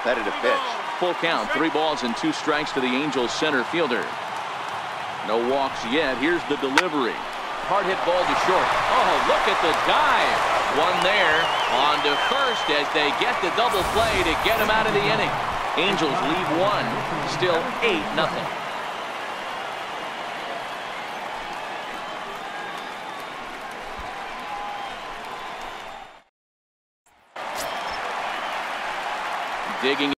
competitive pitch. Full count, three balls and two strikes to the Angels center fielder. No walks yet. Here's the delivery. Hard hit ball to short. Oh, look at the dive. One there on to first as they get the double play to get him out of the inning. Angels leave one. Still 8 nothing. Digging